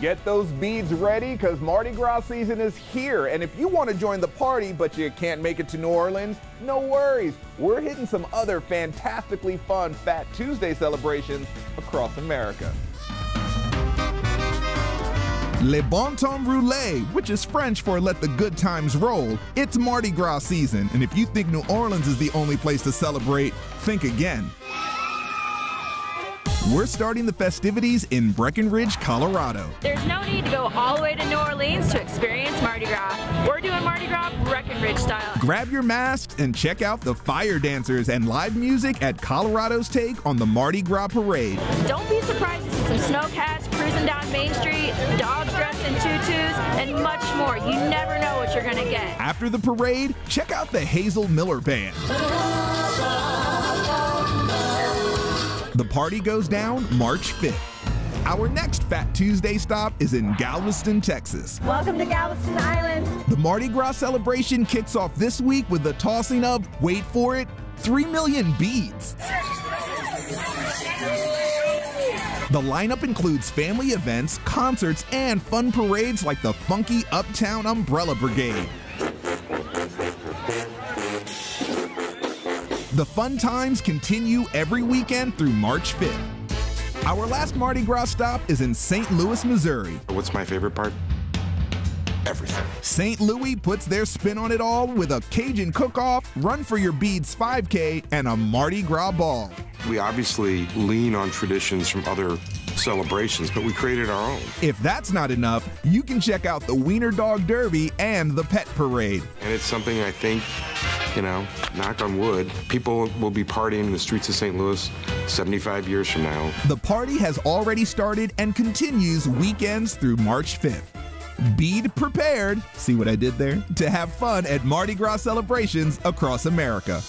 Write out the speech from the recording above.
Get those beads ready because Mardi Gras season is here. And if you want to join the party but you can't make it to New Orleans, no worries. We're hitting some other fantastically fun Fat Tuesday celebrations across America. Le Bon Temps Roulé, which is French for let the good times roll. It's Mardi Gras season, and if you think New Orleans is the only place to celebrate, think again. We're starting the festivities in Breckenridge, Colorado. There's no need to go all the way to New Orleans to experience Mardi Gras. We're doing Mardi Gras Breckenridge style. Grab your masks and check out the fire dancers and live music at Colorado's take on the Mardi Gras parade. Don't be surprised to see some snowcats cruising down Main Street, dogs dressed in tutus, and much more. You never know what you're going to get. After the parade, check out the Hazel Miller Band. The party goes down March 5th. Our next Fat Tuesday stop is in Galveston, Texas. Welcome to Galveston Island. The Mardi Gras celebration kicks off this week with the tossing of, wait for it, 3 million beads. The lineup includes family events, concerts, and fun parades like the funky Uptown Umbrella Brigade. The fun times continue every weekend through March 5th. Our last Mardi Gras stop is in St. Louis, Missouri. What's my favorite part? Everything. St. Louis puts their spin on it all with a Cajun cook-off, Run for Your Beads 5K, and a Mardi Gras ball. We obviously lean on traditions from other celebrations, but we created our own. If that's not enough, you can check out the Wiener Dog Derby and the Pet Parade. And it's something I think, you know, knock on wood, people will be partying in the streets of St. Louis 75 years from now. The party has already started and continues weekends through March 5th. Bead prepared, see what I did there? To have fun at Mardi Gras celebrations across America.